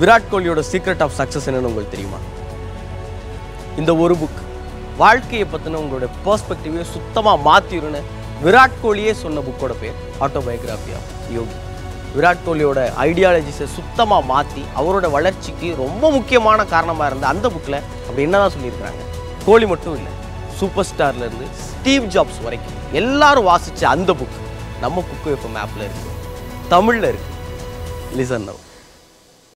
விராட் கோலியோட secret of success என்னன்னு உங்களுக்கு தெரியுமா? இந்த ஒரு புக் வாழ்க்கையை பற்றின உங்களோட பர்ஸ்பெக்டிவே சுத்தமாக மாற்றிடுன்னு விராட் கோலியே சொன்ன புக்கோட பேர் ஆட்டோபயோகிராஃபி ஆஃப் யோகி. விராட் கோலியோட ஐடியாலஜிஸை சுத்தமாக மாற்றி அவரோட வளர்ச்சிக்கு ரொம்ப முக்கியமான காரணமாக இருந்த அந்த புக்கில் அப்படி என்னதான் சொல்லியிருக்கிறாங்க? கோலி மட்டும் இல்லை சூப்பர் ஸ்டார்லேருந்து ஸ்டீவ் ஜாப்ஸ் வரைக்கும் எல்லாரும் வாசித்த அந்த புக் நம்ம புக்கு இப்போ மேப்பில் இருக்குது தமிழில் இருக்குது லிசன் நவ்